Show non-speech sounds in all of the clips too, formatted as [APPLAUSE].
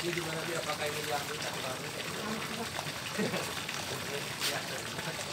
Jadi gimana dia? Pakai ini diambil kan baru. [LAUGHS]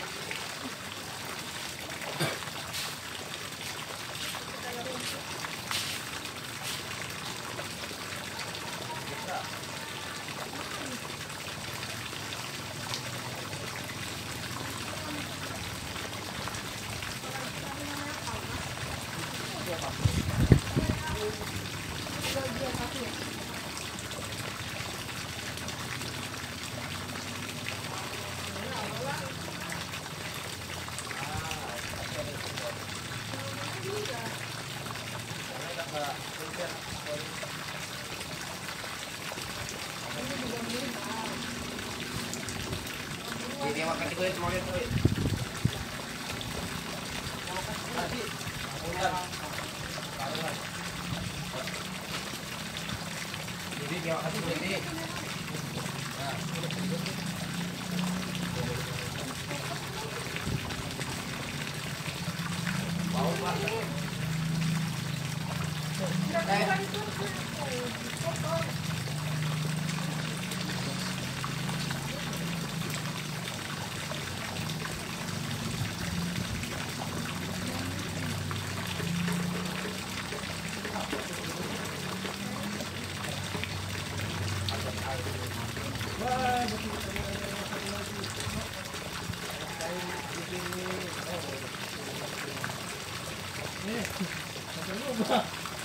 Jadi dia makan ini. Mau Yeah.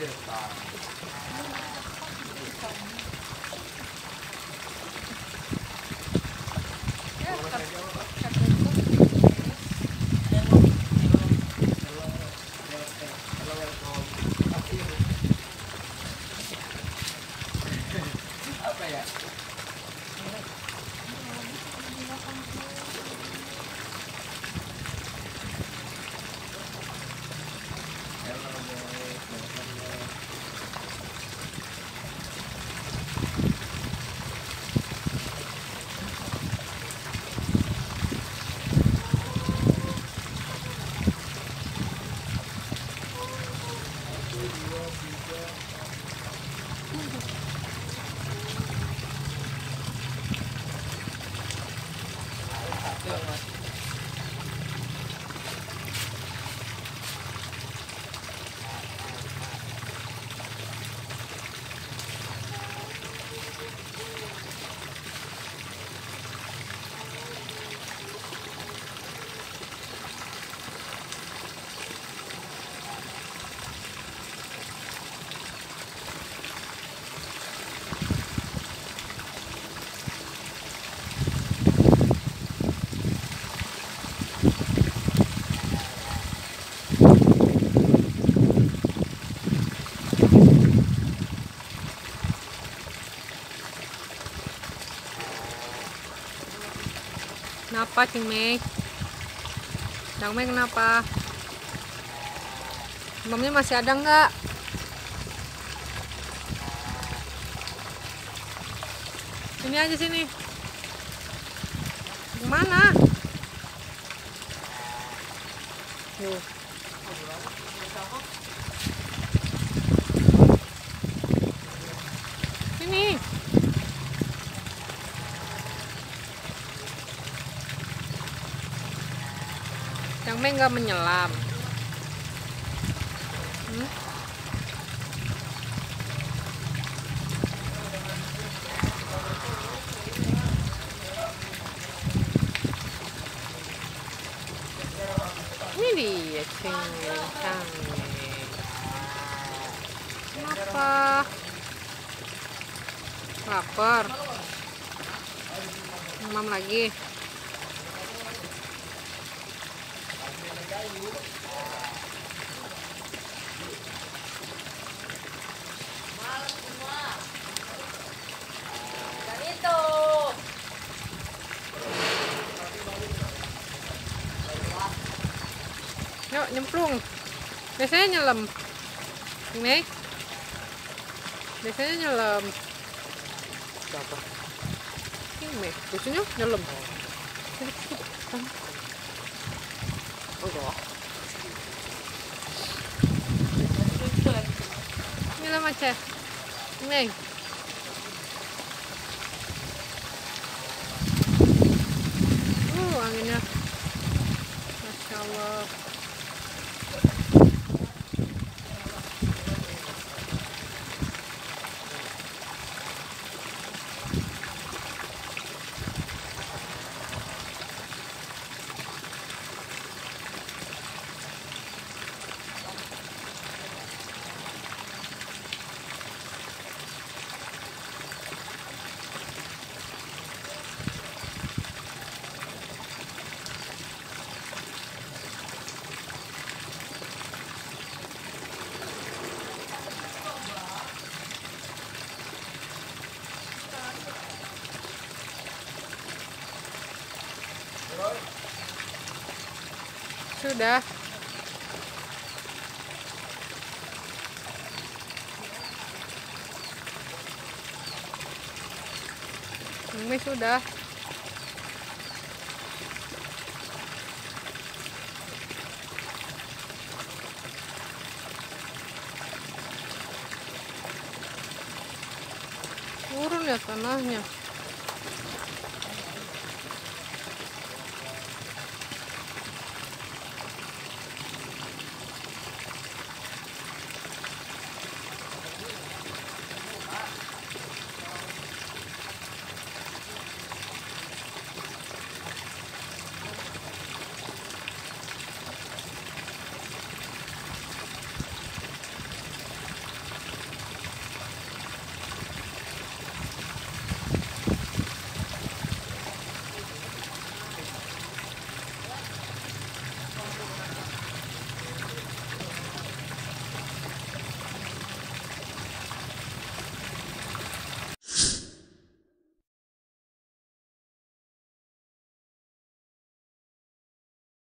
对吧？Kenapa Cing Mei? Cang Mei kenapa? Demamnya masih ada nggak? Sini aja sini. Ke mana? Yuk. Sini. Yang Mei nggak menyelam. Hmm? Ini dia cengeng. Kenapa? Lapar. Demam lagi. Yo, nyemplung. cái nyelam. Ini. Biasanya nyelam. Apa? Ini, biasanya nyelam. Oh, enggak. Tyle macie. Mniej. Oo, ang ina. Masya Allah. Да. Мы сюда. Урлят она нет.